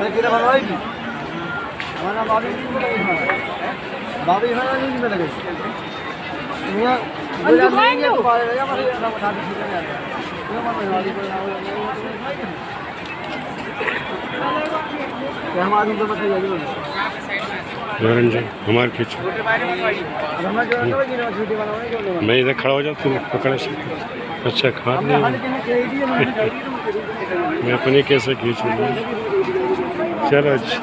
मैंने किरा बनवाई थी हमारा बाबी जी में लगी बाबी खाना नहीं में लगे मियाँ बोला नहीं है तो बाहर लगा मरे ना बता दी ठीक है ये मन में वाली कोई ना क्या हम आदमी को बताइए जी हमारे हम जो है कि के लिए मैं इधर खड़ा हो जाता हूँ पकड़ अच्छा खा के में तो अपनी कैसे खींचूँ चलो अच्छा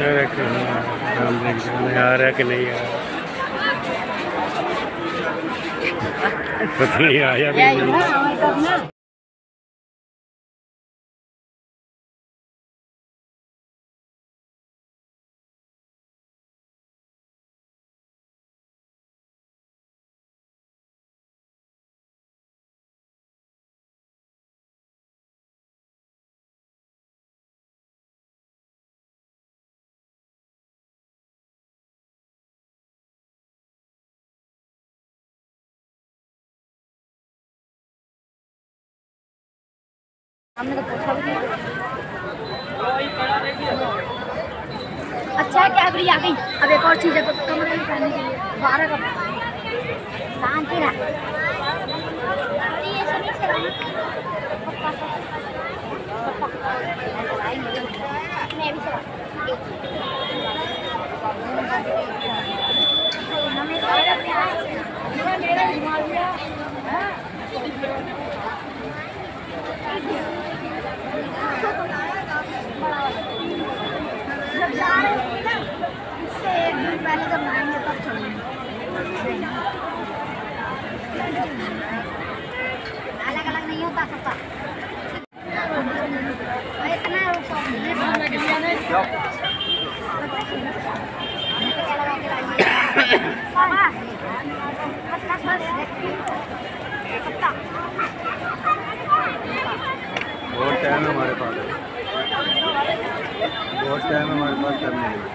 रहे आ रहा कि नहीं आ रहा। पता नहीं आया हमने तो पूछा भी नहीं। अच्छा है कैबरी आ गई। अब एक और चीज़ है तो कमरे में पहनने के लिए। बारह का शांति रहा। अलग सबका इतना बहुत टाइम है हमारे पास। बहुत टाइम है हमारे पास करने लिए।